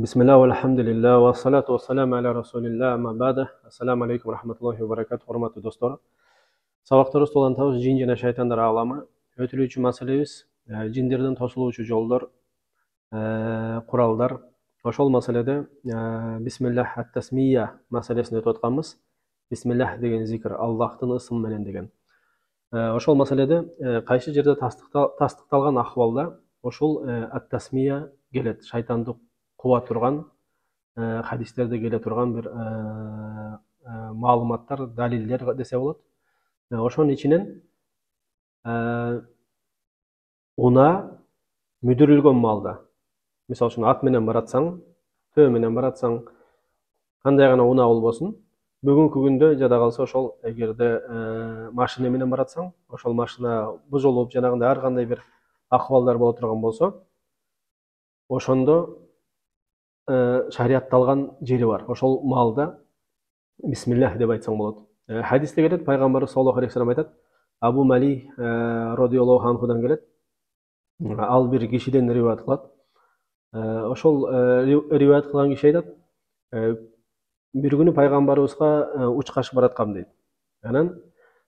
Бисмилля, алхамдулилля, ва салату ва салам аля расулилля, ама бада. Ассаламу алейкум, рахматуллахи ва баракату, құрметті достар. Сабақтар толантабыз жин жана шайтандар аламы. Өтілүүчү маселебиз жиндерден тосулуучу жолдор, куралдар. Ошол маселеде бисмиллах ат-тасмия маселесин өтүп атканбыз. Бисмиллах деген зикр Аллахтын ысымы менен деген. Ошол маселеде кайсы жерде тастыкталган акыбалда ошол ат-тасмия келет. Шайтанды куба турган хадистерде келе турган бир маалыматтар, далилдер десе болот. Ошонун ичинен уна мүдүрүлгөн маалда мисалы үчүн ат менен баратсаң төө менен баратсаң кандай гана унаа болбосун бүгүнкү күндө жада калса ошол эгерде машина менен баратсаң ошол машина бузулуп жанагындай ар кандай бир акыбалдар боло турган болсо ошондо шариатталган жери бар. Ошол маалда бисмиллах деп айтсаң болот хадисте келет пайгамбарыбыз саллаллаху алейхи вассалам айтат абу мали радиаллаху анхудан келет ал бир кишиден риваят кылат. Ошол риваят кылган киши айтат бир күнү пайгамбарыбызга уч кашып бараткам дейт. Анан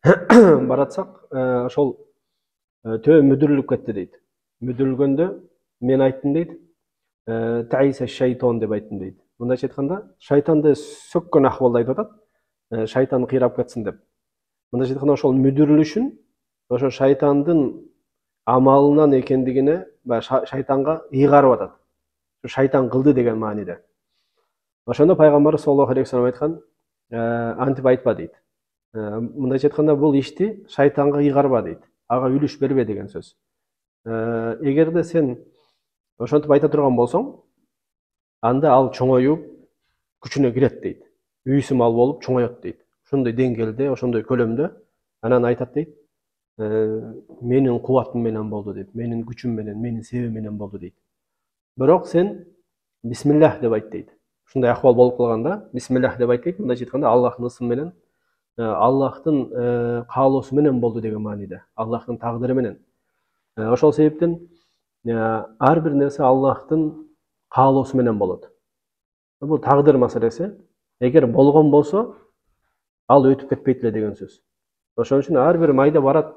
баратсак ошол төө мүдүрүлүп кетти дейт. Мүдүрүлгөндө мен айттым дейт. Таиса шайтон деп айттым дейт мындайча айтканда шайтанды сөккөн акыбалда айтып атат шайтан кыйрап кетсин деп мындайча айтканда ошол мүдүрүлүшүн ошо шайтандын амалынан экендигине баягы шайтанга ыйгарып атат шайтан кылды деген мааниде ошондо пайгамбарыбыз саллаллаху алейхи вассалам айткан антип айтпа дейт мындайча айтканда бул ишти шайтанга ыйгарба дейт ага үлүш бербе деген сөз эгерде сен ошентип айта турган болсоң анда ал чоңоюп күчүнө кирет дейт үйсү мал болуп чоңоет дейт ошондой деңгээлде ошондой көлөмдө анан айтат дейт менин кубатым менен болду дейт менин күчүм менен менин себебим менен болду дейт бирок сен бисмиллах деп айт дейт ушундай акыбал болуп калганда бисмиллах деп айт дейт мындайча айтканда аллахтын ысымы менен аллахтын каалоосу менен болду деген мааниде аллахтын тагдыры менен ошол себептен ар бир нерсе аллахтын каалоосу менен болот бул тагдыр маселеси эгер болгон болсо ал өтүп кетпейт эле деген сөз ошон үчүн ар бир майда барат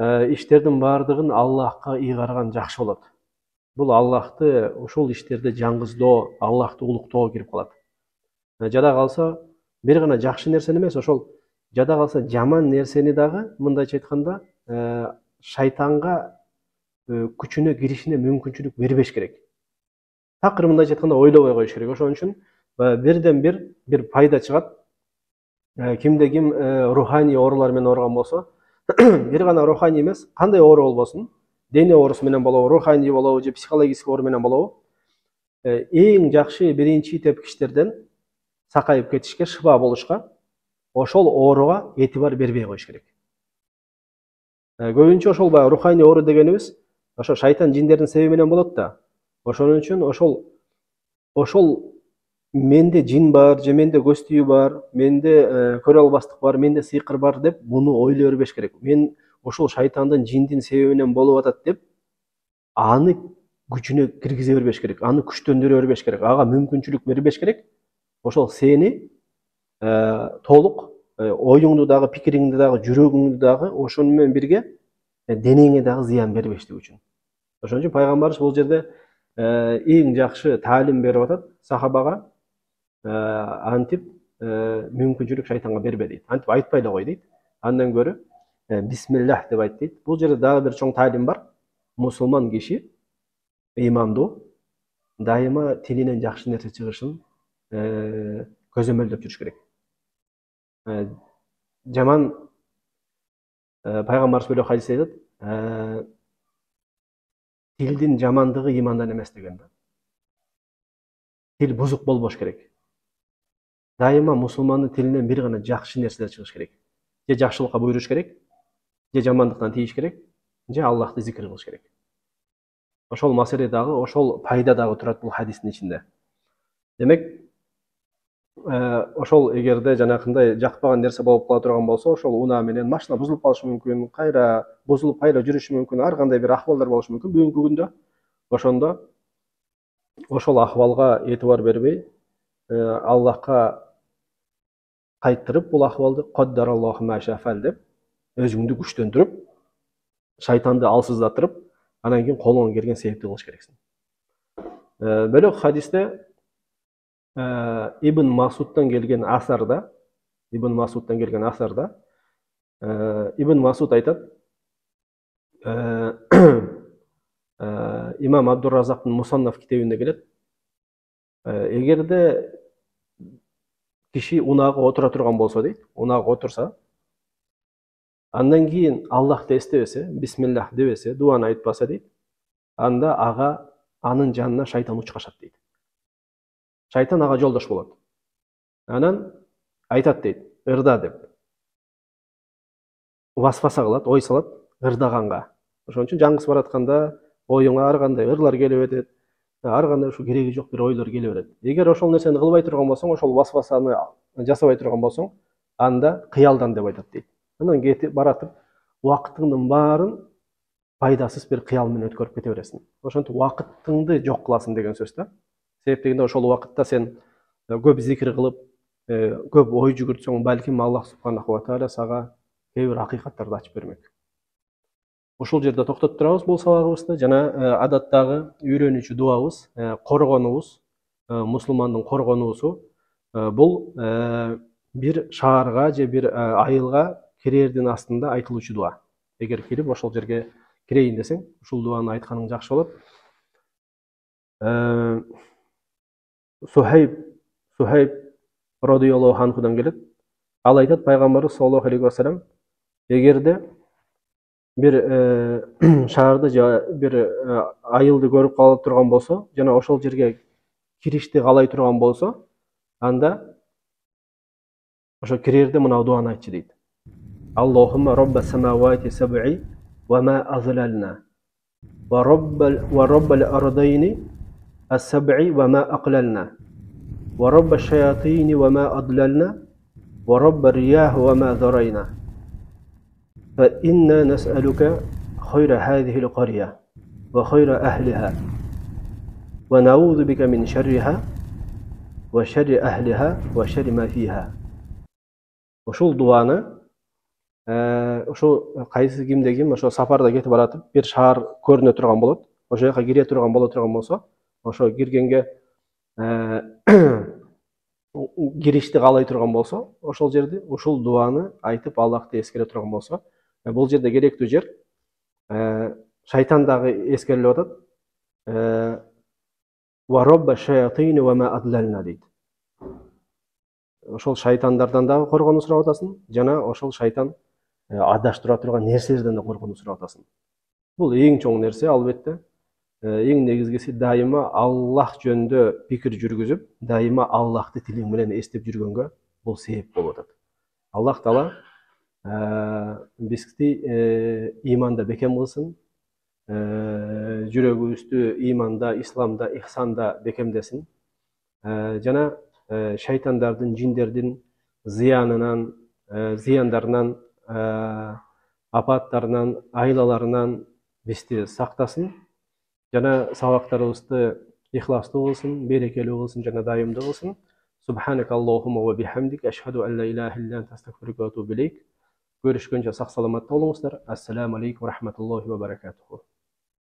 иштердин баардыгын аллахка ыйгарган жакшы болот бул аллахты ушул иштерде жаңгыздоо аллахты улуктоого кирип калат жада калса бир гана жакшы нерсени эмес ошол жада калса жаман нерсени дагы мындайча айтканда шайтанга күчүнө киришине мүмкүнчүлүк бербеш керек. такыр мындайча айтканда ойлобой коюш керек ошон үчүн бирден бир бир пайда чыгат кимде ким руханий оорулар менен ооруган болсо бир гана руханий эмес кандай оору болбосун дене оорусу менен болобу руханий болобу же психологический оору менен болобу эң жакшы биринчи тепкичтерден сакайып кетишке шыба болушка ошол ооруга этибар бербей коюш керек көбүнчө ошол баягы руханий оору дегенибиз ошо шайтан жиндердин себеби менен болот да. Ошон үчүн ошол ошол менде жин бар же менде көз түйүү бар менде көрө албастык бар менде сыйкыр бар деп муну ойлой бербеш керек. Мен ошол шайтандын жиндин себебинен болуп атат деп аны күчүнө киргизе бербеш керек аны күчтөндүрө бербеш керек ага мүмкүнчүлүк бербеш керек. Ошол сени толук оюңду дагы пикириңди дагы жүрөгүңдү дагы ошону менен бирге денеңе дагы зыян бербештик үчүн. Ошон үчүн пайгамбарыбыз бул жерде эң жакшы таалим берип атат сахабага антип мүмкүнчүлүк шайтанга бербе дейт антип айтпай эле кой дейт андан көрө бисмиллах деп айт дейт бул жерде дагы бир чоң таалим бар мусулман киши ыймандуу дайыма тилинен жакшы нерсе чыгышын көзөмөлдөп жүрүш керек жаман пайгамбарыбыз бөлөк хадисте айтат тилдин жамандыгы ыймандан эмес деген да тил бузук болбош керек дайыма мусулмандын тилинен бир гана жакшы нерселер чыгыш керек же жакшылыкка буйруш керек же жамандыктан тийиш керек же аллахты зикир кылыш керек ошол маселе дагы ошол пайда дагы турат бул хадистин ичинде демек ошол эгерде жанакындай жакпаган нерсе болуп кала турган болсо ошол унаа менен машина бузулуп калышы мүмкүн кайра бузулуп кайра жүрүшү мүмкүн ар кандай бир акыбалдар болушу мүмкүн бүгүнкү күндө. Ошондо ошол ахвалга этибар бербей аллахка кайттырып бул ахвалды деп өзүңдү күчтөндүрүп шайтанды алсыздатырып анан кийин колуңан келген себепти кылыш керексиң. Бөлөк хадисте ибн масудтан келген асарда ибн масудтан келген асарда ибн масуд айтат имам абдуразактын мусаннаф китебинде келет эгерде киши унаага отура турган болсо дейт унаага отурса андан кийин аллахты эстебесе бисмиллах дебесе дуаны айтпаса дейт анда ага анын жанына шайтан учкашат дейт шайтан ага жолдош болот анан айтат дейт ырда деп. Васваса кылат ой салат ырдаганга ошон үчүн жаңгыз баратканда оюңа ар кандай ырлар келе берет ар кандай ушу кереги жок бир ойлор келе берет эгер ошол нерсени кылбай турган болсоң ошол васвасаны жасабай турган болсоң анда кыялдан деп айтат дейт анан кетип баратып убакытыңдын баарын пайдасыз бир кыял менен өткөрүп кете бересиң ошентип убакытыңды жок кыласың деген сөз да. Себеп дегенде ошол убакытта сен көп зикир кылып көп ой жүгүртсөң балким аллах субханаху тааля сага кээ бир акыйкаттарды ачып бермек. Ушул жерде токтотуп турабыз бул сабагыбызды жана адаттагы үйрөнүүчү дубабыз коргонуубуз мусулмандын коргонуусу бул бир шаарга же бир айылга кирээрдин астында айтылуучу дуа. Эгер кирип ошол жерге кирейин десең ушул дубаны айтканың жакшы болот сухайб сухайб радиаллаху анхудан келеді ал айтады пайғамбарымыз саллаллаху алейхи уассалам егер де бір ә, шарды бір ә, айылды көріп қала тұрған болса және ошол жерге киришти қалай тұрған болса анда ошо кірерде мынау дуаны айтшы дейді Аллахума робба самауати саб'и ва ма азлална ва роббал ва роббал ардайни السبع وما أقللنا ورب الشياطين وما أضللنا ورب الرياح وما ذرينا فإنا نسألك خير هذه القرية وخير أهلها ونعوذ بك من شرها وشر أهلها وشر ما فيها ушул дуаны ошо кайсы кимде ким ошо сапарда кетип баратып бир шаар көрүнө турган болот ошол жака кире турган боло турган болсо ошо киргенге киришти каалай турган болсо ошол жерде ушул дуаны айтып аллахты эскере турган болсо бул жерде керектүү жер шайтан дагы эскерилип атат. Дейт. Ошол шайтандардан дагы коргонуу сурап атасың жана ошол шайтан адаштыра турган нерселерден да коргонуу сурап атасың. Бул эң чоң нерсе албетте. Эң негизгиси дайыма аллах жөнүндө пикир жүргүзүп дайыма аллахты тилиң менен эстеп жүргөнгө бул себеп болуп атат аллах таала бизди иманда бекем кылсын жүрөгүбүздү иманда исламда ихсанда бекемдесин жана шайтандардын жиндердин зыянынан зыяндарынан апаттарынан айлаларынан бизди сактасын жана сабактарыбызды ихластуу кылсын берекелүү кылсын жана дайымдуу кылсын субханак аллахума ва бихамдик ашхаду алла илаха илля анта астагфирука ва атубу илейк көрүшкөнчө сак саламатта болуңуздар ассаламу алейкум рахматуллахи ва баракатуху